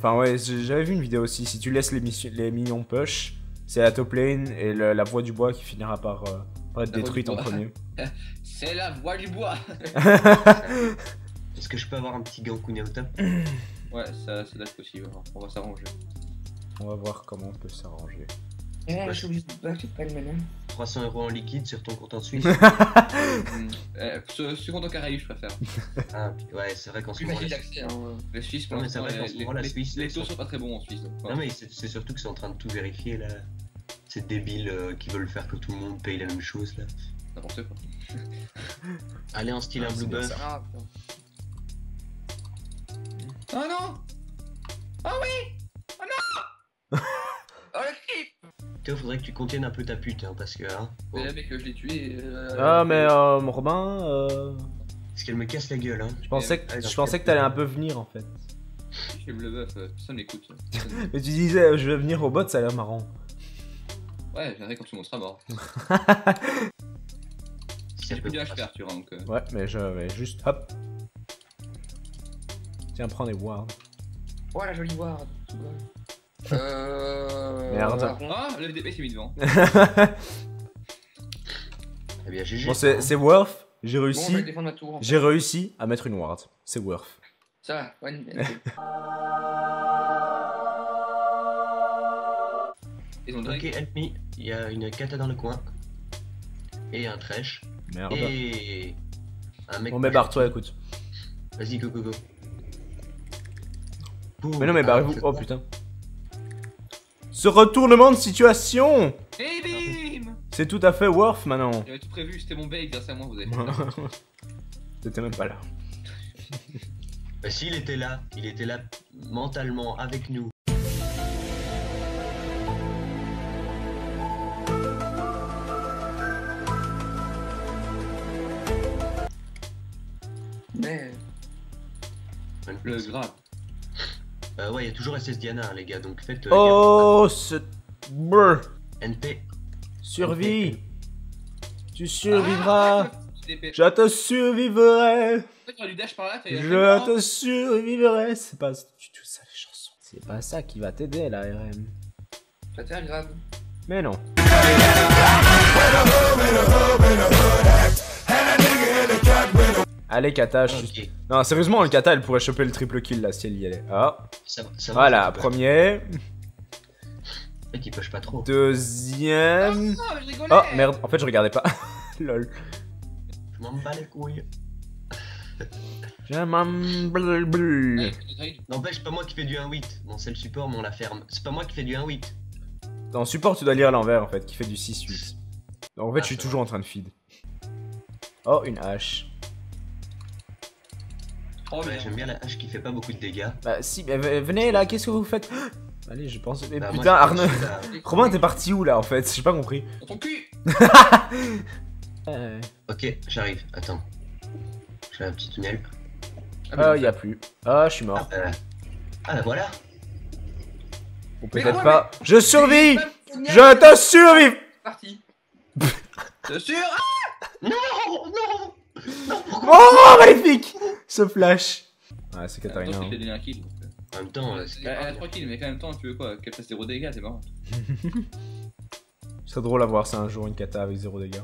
Enfin, ouais, j'ai- j'avais vu une vidéo aussi. Si tu laisses les, les minions push, c'est la top lane et le- la voie du bois qui finira par, euh, par être La voie détruite en premier. C'est la voix du bois Est-ce que je peux avoir un petit Gankuné au top? Ouais, ça, ça doit être possible. On va s'arranger. On va voir comment on peut s'arranger. Je suis obligé de battre pas le même. 300 euros en liquide sur ton compte en Suisse. Euh, ce, ce compte en Caraïbes, je préfère. Ah, ouais, c'est vrai qu'en ce moment. la-. Hein. La Suisse, pour Non, mais c'est l'instant, vrai qu'en les, ce moment, la les- Suisse, les ils taux sont- pas très bons en Suisse. donc, Non, mais c'est c'est surtout qu'ils sont en train de tout vérifier là. Ces débiles euh, qui veulent faire que tout le monde paye la même chose là. N'importe quoi. Allez en style Ah, un c'est blue buff. Ah. Oh non Oh oui Oh non Oh le clip Théo, faudrait que tu contiennes un peu ta pute hein, parce que hein. Mais mec, je l'ai tué. euh, Ah, mais euh, Robin, euh, parce qu'elle me casse la gueule hein. je pensais que, Ouais, je pensais que t'allais un peu venir en fait. Je le buff, euh, personne n'écoute. Mais tu disais, euh, je vais venir au bot, ça a l'air marrant. Ouais, je viendrai quand tout le monde sera mort. J'ai plus de HP, tu vois, donc. euh, Ouais, mais je vais juste, hop. Tiens, prends des wards. Oh la jolie ward. Euh. Merde. Ah, le VDP s'est mis devant. Eh bien GG. Bon, c'est c'est worth. J'ai réussi. J'ai réussi à mettre une ward. C'est worth. Ça va, ouais, Ils ont Ok, help me. Il y a une kata dans le coin. Et un trèche. Merde. Et un mec. Bon, mais barre-toi, écoute. Vas-y, go go go. Boum. Mais non, mais Ah, barrez-vous. c'est- Oh putain. Ce retournement de situation bim C'est tout à fait worth maintenant. J'avais tout prévu, c'était mon bait grâce à moi, vous avez. T'étais même pas là. Bah, s'il était là, il était là mentalement avec nous. Mais. Le grave. Euh, ouais, il y a toujours SS Diana, hein, les gars, donc faites. euh, Oh, ce. Brr. NP. Survie Tu survivras Ah. Je te survivrai Je te survivrai C'est pas du tout ça les chansons. C'est pas ça qui va t'aider la RM. Très grave. Mais non. Allez kata, je suis- Ok, Non sérieusement le kata elle pourrait choper le triple kill là si elle y allait. Ah, ça, va- ça va. voilà, ça premier, En fait, il push pas trop. deuxième... Oh, rigolais Oh merde, en fait je regardais pas. Lol. Je m'en bats les couilles. Je m'en. N'empêche, c'est pas moi qui fais du 1-8. Bon, c'est le support, mais on la ferme. C'est pas moi qui fais du 1-8. Dans support tu dois lire à l'envers en fait, qui fait du 6-8. Donc en fait Ah, je suis toujours en train de feed. Oh une hache. Oh, Ouais, j'aime bien la hache qui fait pas beaucoup de dégâts. Bah si, bah, v- venez là, qu'est-ce que vous faites? Allez, je pense... Mais Bah, putain Arnaud... la- Romain t'es parti où là en fait? J'ai pas compris. Dans ton cul Euh... Ok, j'arrive. Attends. J'ai un petit tunnel. Ah, y a plus. Ah, je suis mort. Ah, bah, ah, bah voilà. Ou Mais peut-être pas. Je survis Je te survis Parti. Bien sûr Non, non Non, Oh, magnifique Ce flash. Ouais, c'est Katarina. c'est hein. donné un kill. euh. En même temps, euh, Elle a 3 kills, mais quand même temps, tu veux quoi Qu'elle fasse 0 dégâts, c'est marrant. Ce serait drôle à voir ça un jour, une kata avec zéro dégâts.